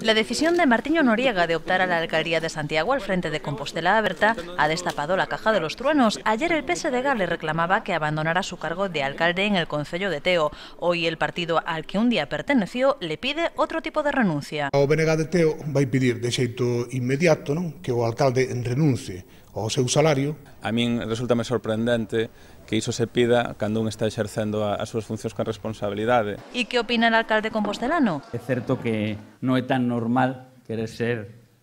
La decisión de Martiño Noriega de optar a la alcaldía de Santiago al frente de Compostela Aberta ha destapado la caja de los truenos. Ayer el PSDG le reclamaba que abandonara su cargo de alcalde en el Concello de Teo. Hoy el partido al que un día perteneció le pide otro tipo de renuncia. O BNG de Teo vai pedir de xeito inmediato non? que o alcalde renuncie ao seu salario. A min resultame sorprendente que iso se pida cando un está exercendo as súas funcións con responsabilidade. E que opina o alcalde compostelano? É certo que non é tan normal querer ser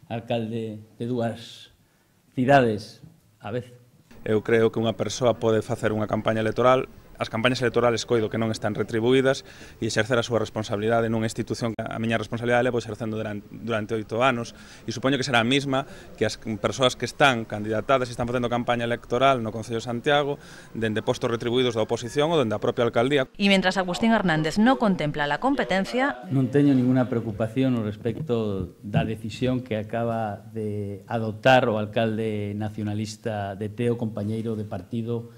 alcalde de dúas cidades a vez. Eu creo que unha persoa pode facer unha campaña electoral as campañas electorales coido que non están retribuídas e exercer a súa responsabilidade nunha institución que a miña responsabilidade levo exercendo durante, durante oito anos e supoño que será a mesma que as persoas que están candidatadas e están facendo campaña electoral no Concello de Santiago dende postos retribuídos da oposición ou dende a propia alcaldía. E mentras Agustín Hernández non contempla a competencia... Non teño ninguna preocupación no respecto da decisión que acaba de adoptar o alcalde nacionalista de Teo, compañeiro de partido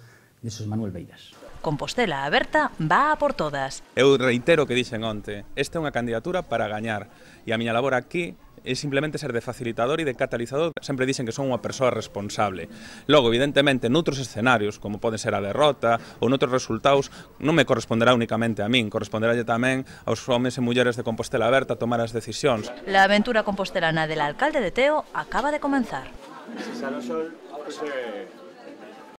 de Xosé Manuel Beiras. Compostela Aberta va a por todas. Eu reitero o que dixen onte, esta é unha candidatura para gañar e a miña labor aquí é simplemente ser de facilitador e de catalizador. Sempre dicen que son unha persoa responsable. Logo, evidentemente, noutros escenarios, como pode ser a derrota ou noutros resultados, non me corresponderá únicamente a min, corresponderá tamén aos homens e mulleres de Compostela Aberta tomar as decisións. La aventura compostelana del alcalde de Teo acaba de comenzar. Si sale o sol, pues, eh...